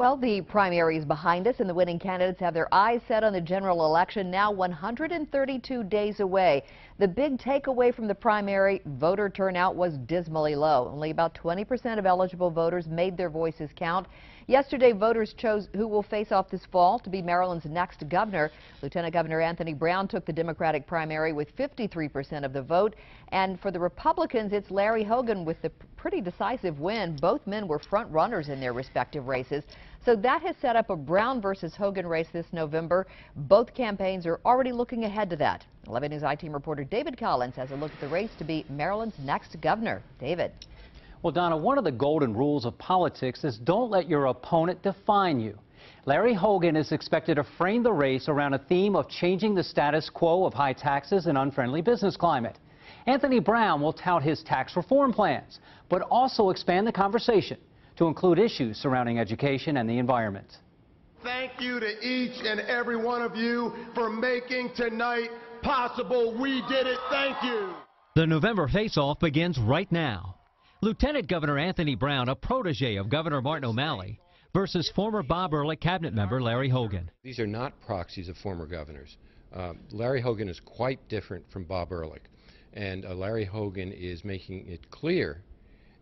Well, the primary is behind us, and the winning candidates have their eyes set on the general election, now 132 days away. The big takeaway from the primary, voter turnout was dismally low. Only about 20% of eligible voters made their voices count. Yesterday, voters chose who will face off this fall to be Maryland's next governor. Lieutenant Governor Anthony Brown took the Democratic primary with 53% of the vote. And for the Republicans, it's Larry Hogan with the pretty decisive win. Both men were front runners in their respective races. So that has set up a Brown versus Hogan race this November. Both campaigns are already looking ahead to that. 11 News I-Team reporter David Collins has a look at the race to be Maryland's next governor. David. Well, Donna, one of the golden rules of politics is don't let your opponent define you. Larry Hogan is expected to frame the race around a theme of changing the status quo of high taxes and unfriendly business climate. Anthony Brown will tout his tax reform plans, but also expand the conversation to include issues surrounding education and the environment. Thank you to each and every one of you for making tonight possible. We did it. Thank you. The November face-off begins right now. Lieutenant Governor Anthony Brown, a protege of Governor Martin O'Malley, versus former Bob Ehrlich cabinet member Larry Hogan. These are not proxies of former governors. Uh, Larry Hogan is quite different from Bob Ehrlich, and uh, Larry Hogan is making it clear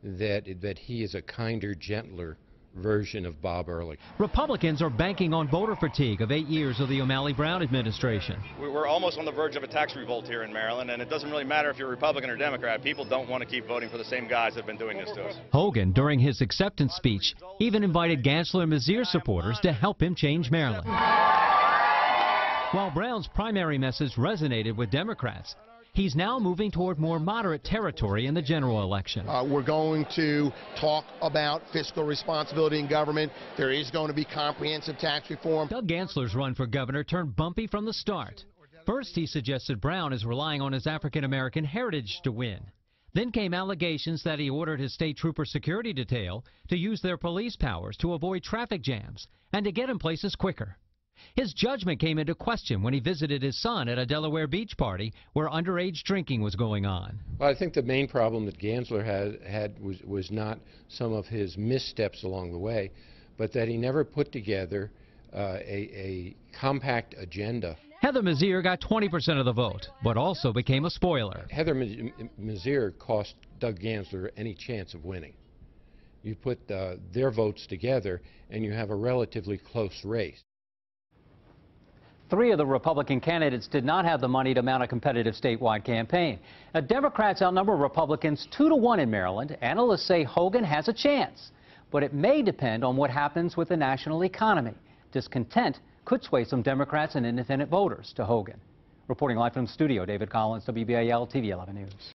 that that he is a kinder, gentler version of Bob Ehrlich. Republicans are banking on voter fatigue of eight years of the O'Malley Brown administration. We're almost on the verge of a tax revolt here in Maryland, and it doesn't really matter if you're Republican or Democrat. People don't want to keep voting for the same guys that have been doing this to us. Hogan, during his acceptance speech, even invited Gansler and Mizeur supporters to help him change Maryland. While Brown's primary message resonated with Democrats, He's now moving toward more moderate territory in the general election. Uh, we're going to talk about fiscal responsibility in government. There is going to be comprehensive tax reform. Doug Gansler's run for governor turned bumpy from the start. First, he suggested Brown is relying on his African American heritage to win. Then came allegations that he ordered his state trooper security detail to use their police powers to avoid traffic jams and to get in places quicker. His judgment came into question when he visited his son at a Delaware beach party where underage drinking was going on. Well, I think the main problem that Gansler had, had was, was not some of his missteps along the way, but that he never put together uh, a, a compact agenda. Heather Mizeur got 20% of the vote, but also became a spoiler. Heather Mizeur cost Doug Gansler any chance of winning. You put uh, their votes together, and you have a relatively close race. Three of the Republican candidates did not have the money to mount a competitive statewide campaign. Now, Democrats outnumber Republicans two to one in Maryland. Analysts say Hogan has a chance, but it may depend on what happens with the national economy. Discontent could sway some Democrats and independent voters to Hogan. Reporting live from the studio, David Collins, WBAL TV 11 News.